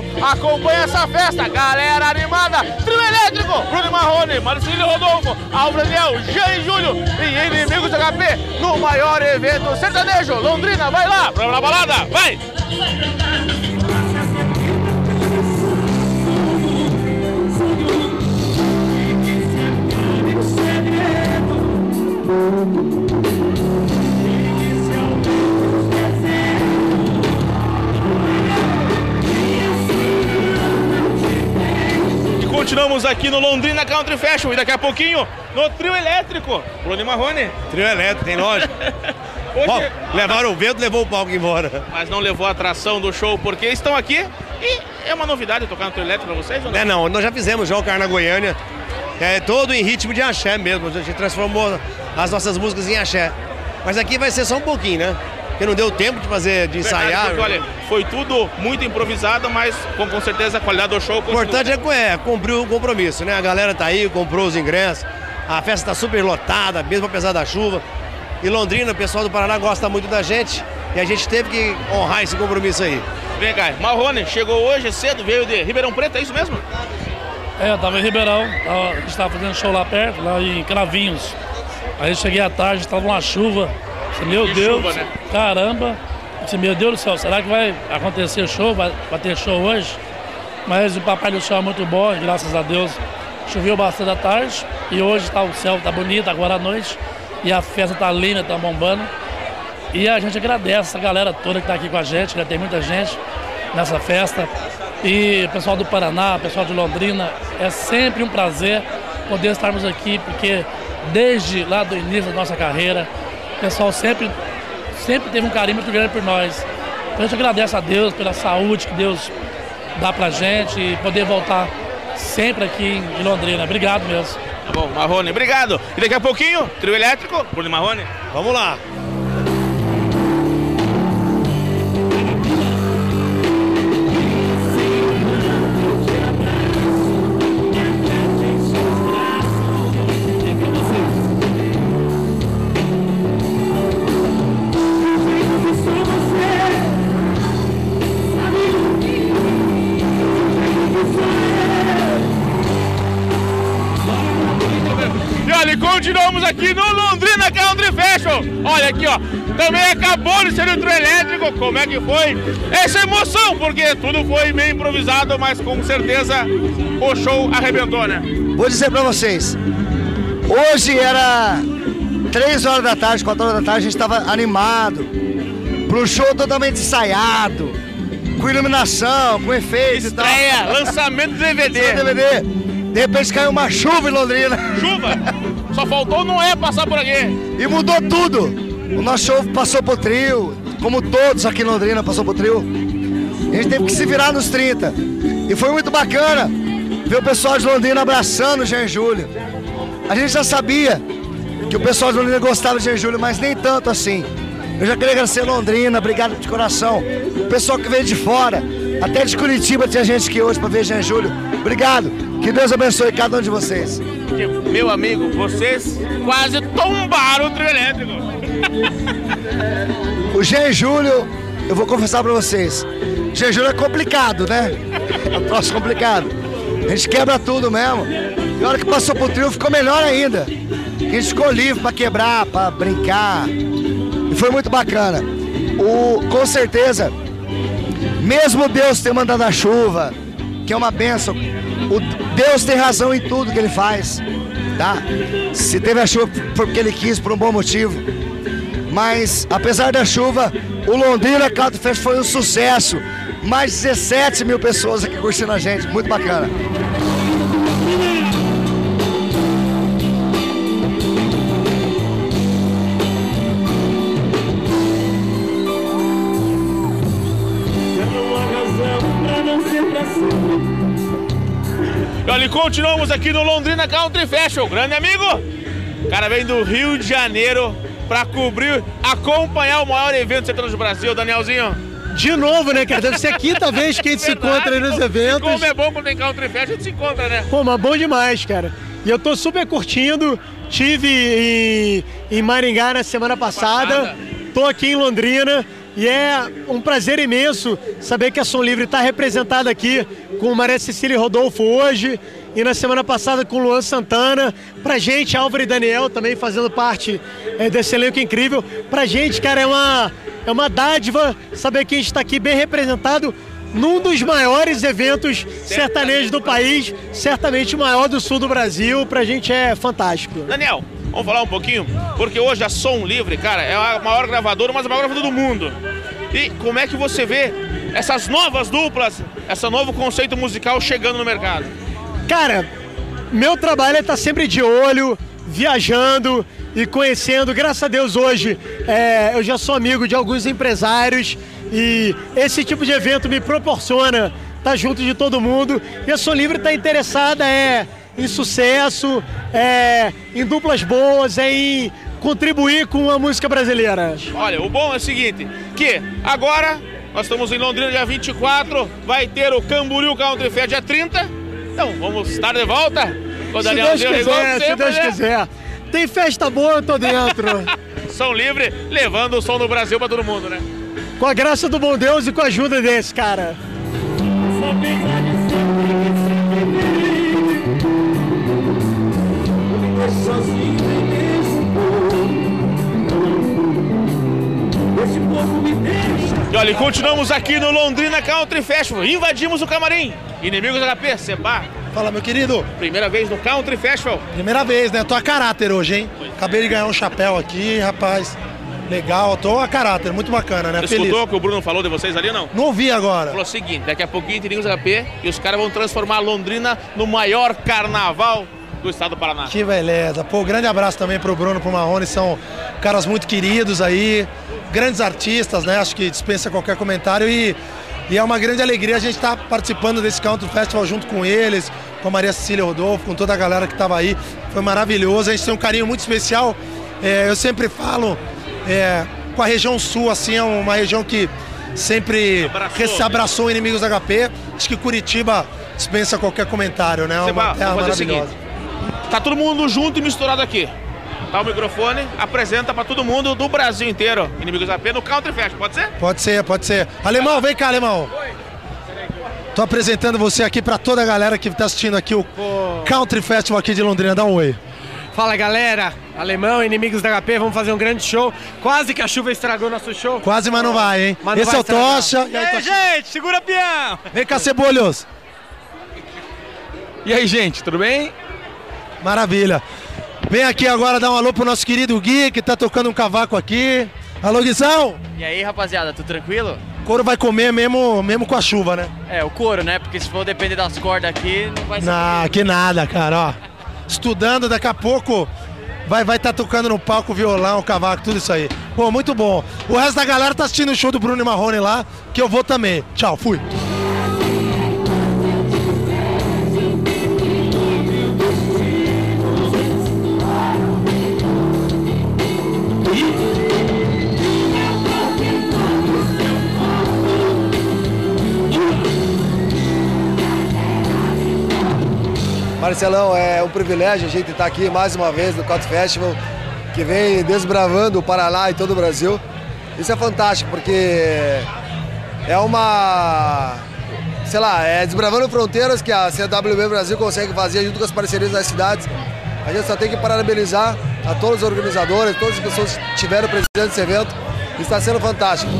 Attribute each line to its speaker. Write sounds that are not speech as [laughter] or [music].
Speaker 1: Brasil. Acompanhe essa festa, galera animada. Trio Elétrico, Bruno Marrone, Marcelo Rodolfo, Albraniel, Jean e Júlio e Inimigos HP no maior evento sertanejo. Londrina, vai lá, pra balada, vai! E continuamos aqui no Londrina Country Festival e daqui a pouquinho no trio elétrico. Bruno Marrone.
Speaker 2: Trio elétrico, tem lógico. [laughs]
Speaker 1: Hoje-
Speaker 2: Bom, levaram o vento, levou o palco embora.
Speaker 1: Mas não levou a atração do show porque estão aqui e é uma novidade tocar no trio elétrico pra vocês ou não?
Speaker 2: É não, nós já fizemos já o Carna Goiânia. É todo em ritmo de axé mesmo. A gente transformou as nossas músicas em axé. Mas aqui vai ser só um pouquinho, né? Porque não deu tempo de fazer, de
Speaker 1: Verdade,
Speaker 2: ensaiar.
Speaker 1: porque, olha, foi tudo muito improvisado, mas com, com certeza a qualidade do show
Speaker 2: O importante é, é cumprir o compromisso, né? A galera tá aí, comprou os ingressos. A festa tá super lotada, mesmo apesar da chuva. E Londrina, o pessoal do Paraná gosta muito da gente. E a gente teve que honrar esse compromisso aí.
Speaker 1: Vem cá, Marrone chegou hoje cedo, veio de Ribeirão Preto, é isso mesmo?
Speaker 3: É, eu tava em Ribeirão, tava- a gente estava fazendo show lá perto, lá em Cravinhos. Aí eu cheguei à tarde, estava uma chuva. Meu
Speaker 1: Que
Speaker 3: Deus,
Speaker 1: chuva, né?
Speaker 3: caramba. Disse, meu Deus do céu, será que vai acontecer show? Vai, vai ter show hoje? Mas o Papai do Céu é muito bom, e graças a Deus. Choveu bastante à tarde e hoje tá, o céu tá bonito, agora à noite. E a festa tá linda, tá bombando. E a gente agradece essa galera toda que está aqui com a gente, já tem muita gente nessa festa. E o pessoal do Paraná, o pessoal de Londrina, é sempre um prazer poder estarmos aqui, porque desde lá do início da nossa carreira, o pessoal sempre, sempre teve um carinho muito grande por nós. Então a gente agradece a Deus pela saúde que Deus dá pra gente e poder voltar sempre aqui em Londrina. Obrigado mesmo.
Speaker 1: Tá bom, Marrone, obrigado. E daqui a pouquinho, trio elétrico, Bruno Marrone.
Speaker 2: Vamos lá.
Speaker 1: Olha, e continuamos aqui no Londrina Country Festival. Olha aqui, ó. Também acabou de ser o trio elétrico. Como é que foi? Essa emoção, porque tudo foi meio improvisado, mas com certeza o show arrebentou, né?
Speaker 4: Vou dizer pra vocês, hoje era 3 horas da tarde, 4 horas da tarde, a gente estava animado, pro show totalmente ensaiado, com iluminação, com efeitos e tal.
Speaker 1: Estreia, lançamento do DVD.
Speaker 4: DVD. De repente caiu uma chuva em Londrina
Speaker 1: Chuva. Só faltou não é passar por aqui.
Speaker 4: e mudou tudo. O nosso show passou pro trio, como todos aqui em Londrina passou pro trio. A gente teve que se virar nos 30. E foi muito bacana ver o pessoal de Londrina abraçando o Jean Júlio. A gente já sabia que o pessoal de Londrina gostava de Jean Júlio, mas nem tanto assim. Eu já queria agradecer Londrina, obrigado de coração. O pessoal que veio de fora, até de Curitiba tinha gente aqui hoje para ver Jean Júlio. Obrigado. Que Deus abençoe cada um de vocês.
Speaker 1: Porque, meu amigo, vocês quase tombaram o trio elétrico.
Speaker 4: O Jean Júlio, eu vou confessar pra vocês. Jean Júlio é complicado, né? É um troço complicado. A gente quebra tudo mesmo. E a hora que passou pro trio ficou melhor ainda. A gente ficou livre pra quebrar, pra brincar. E foi muito bacana. O, com certeza, mesmo Deus ter mandado a chuva, que é uma benção, o Deus tem razão em tudo que ele faz. Tá? Se teve a chuva porque ele quis, por um bom motivo. Mas, apesar da chuva, o Londrina Country Fest foi um sucesso. Mais 17 mil pessoas aqui curtindo a gente. Muito bacana.
Speaker 1: Olha, e continuamos aqui no Londrina Country Festival, grande amigo. O cara vem do Rio de Janeiro pra cobrir, acompanhar o maior evento sertanejo do Brasil, Danielzinho.
Speaker 5: De novo, né, cara? Deve ser a quinta [laughs] vez que a gente se encontra nos eventos.
Speaker 1: Como é bom quando tem Country Fest, a gente se encontra, né?
Speaker 5: Pô, mas bom demais, cara. E eu tô super curtindo. Tive em, em Maringá na semana passada.
Speaker 1: Passada.
Speaker 5: Tô aqui em Londrina. E é um prazer imenso saber que a Som Livre está representada aqui com Maria Cecília Rodolfo hoje e na semana passada com Luan Santana. Pra gente, Álvaro e Daniel também fazendo parte é, desse elenco incrível. Pra gente, cara, é uma, é uma dádiva saber que a gente está aqui bem representado num dos maiores eventos sertanejos do país, certamente o maior do sul do Brasil. Pra gente é fantástico.
Speaker 1: Daniel, vamos falar um pouquinho? Porque hoje a Som Livre, cara, é a maior gravadora, mas a maior gravadora do mundo. E como é que você vê essas novas duplas, esse novo conceito musical chegando no mercado?
Speaker 5: Cara, meu trabalho é estar sempre de olho, viajando e conhecendo. Graças a Deus hoje é, eu já sou amigo de alguns empresários e esse tipo de evento me proporciona estar junto de todo mundo. E a Sou Livre está interessada é, em sucesso, é, em duplas boas, é em contribuir com a música brasileira.
Speaker 1: Olha, o bom é o seguinte, que agora nós estamos em Londrina dia 24, vai ter o Camboriú Country Fair dia 30. Então, vamos estar de volta?
Speaker 5: Com se Deus quiser, sempre, se Deus né? quiser. Tem festa boa, eu tô dentro. [laughs]
Speaker 1: som livre, levando o som do Brasil para todo mundo, né?
Speaker 5: Com a graça do bom Deus e com a ajuda desse, cara.
Speaker 1: E olha, continuamos aqui no Londrina Country Festival. Invadimos o camarim. Inimigos HP, Seba.
Speaker 6: Fala, meu querido.
Speaker 1: Primeira vez no Country Festival.
Speaker 6: Primeira vez, né? Tô a caráter hoje, hein? Acabei de ganhar um chapéu aqui, rapaz. Legal, tô a caráter, muito bacana, né?
Speaker 1: Você Feliz. escutou o que o Bruno falou de vocês ali, não?
Speaker 6: Não ouvi agora.
Speaker 1: Falou o seguinte, daqui a pouquinho tem HP e os caras vão transformar Londrina no maior carnaval do estado do Paraná.
Speaker 6: Que beleza. Pô, grande abraço também pro Bruno, pro Marrone, são caras muito queridos aí, grandes artistas, né? Acho que dispensa qualquer comentário e, e é uma grande alegria a gente estar tá participando desse Country Festival junto com eles, com a Maria Cecília Rodolfo, com toda a galera que estava aí. Foi maravilhoso, a gente tem um carinho muito especial. É, eu sempre falo é, com a região sul, assim, é uma região que sempre abraçou, se abraçou inimigos HP. Acho que Curitiba dispensa qualquer comentário, né? É uma terra maravilhosa.
Speaker 1: Tá todo mundo junto e misturado aqui. Tá o microfone, apresenta para todo mundo do Brasil inteiro, Inimigos AP no Country Fest, pode ser?
Speaker 6: Pode ser, pode ser. Alemão, vem cá, Alemão. Oi. Tô apresentando você aqui para toda a galera que tá assistindo aqui o Pô. Country Festival aqui de Londrina. Dá um oi.
Speaker 5: Fala galera, alemão, inimigos da HP, vamos fazer um grande show. Quase que a chuva estragou nosso show.
Speaker 6: Quase, mas não vai, hein? Mas Esse vai é o Tocha.
Speaker 5: E aí, gente, segura peão!
Speaker 6: Vem cá, Cebolhos.
Speaker 7: E aí, gente, tudo bem?
Speaker 6: Maravilha. Vem aqui agora dar um alô pro nosso querido Gui, que tá tocando um cavaco aqui. Alô, Guizão!
Speaker 8: E aí, rapaziada, tudo tranquilo?
Speaker 6: O couro vai comer mesmo, mesmo com a chuva, né?
Speaker 8: É, o couro, né? Porque se for depender das cordas aqui, não vai ser.
Speaker 6: Não, que nada, cara, ó estudando, daqui a pouco vai vai estar tá tocando no palco violão, cavaco, tudo isso aí. Pô, muito bom. O resto da galera tá assistindo o show do Bruno e Marrone lá, que eu vou também. Tchau, fui.
Speaker 4: Marcelão, é um privilégio a gente estar aqui mais uma vez no Country Festival, que vem desbravando o Paraná e todo o Brasil. Isso é fantástico, porque é uma. Sei lá, é desbravando fronteiras que a CWB Brasil consegue fazer junto com as parcerias das cidades. A gente só tem que parabenizar a todos os organizadores, todas as pessoas que estiveram presentes nesse evento. Está sendo fantástico.